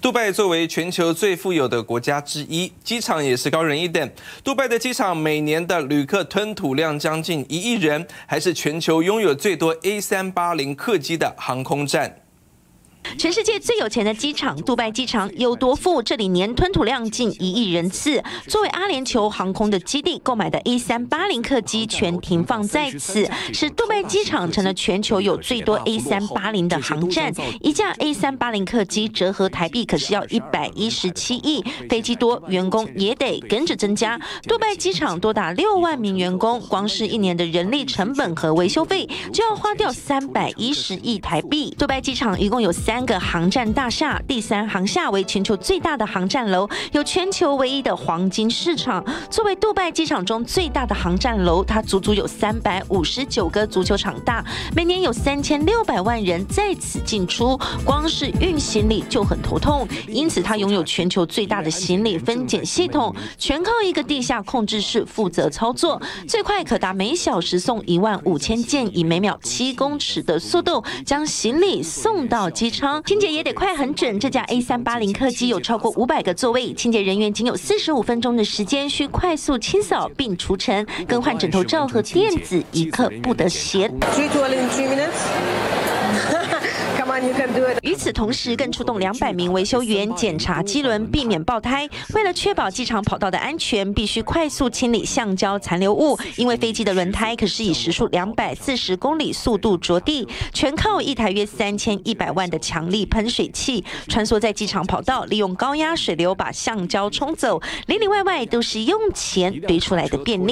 杜拜作为全球最富有的国家之一，机场也是高人一等。杜拜的机场每年的旅客吞吐量将近一亿人，还是全球拥有最多 A380 客机的航空站。全世界最有钱的机场——杜拜机场有多富？这里年吞吐量近一亿人次。作为阿联酋航空的基地，购买的 A380 客机全停放在此，使杜拜机场成了全球有最多 A380 的航站。一架 A380 客机折合台币可是要一百一十七亿。飞机多，员工也得跟着增加。杜拜机场多达六万名员工，光是一年的人力成本和维修费就要花掉三百一十亿台币。杜拜机场一共有三。三个航站大厦，第三航厦为全球最大的航站楼，有全球唯一的黄金市场。作为杜拜机场中最大的航站楼，它足足有三百五十九个足球场大，每年有三千六百万人在此进出，光是运行李就很头痛。因此，它拥有全球最大的行李分拣系统，全靠一个地下控制室负责操作，最快可达每小时送一万五千件，以每秒七公尺的速度将行李送到机场。清洁也得快很准。这架 A 三八零客机有超过五百个座位，清洁人员仅有四十五分钟的时间，需快速清扫并除尘、更换枕头罩和垫子，一刻不得闲。与此同时，更出动两百名维修员检查机轮，避免爆胎。为了确保机场跑道的安全，必须快速清理橡胶残留物。因为飞机的轮胎可是以时速两百四十公里速度着地，全靠一台约三千一百万的强力喷水器穿梭在机场跑道，利用高压水流把橡胶冲走。里里外外都是用钱堆出来的便利。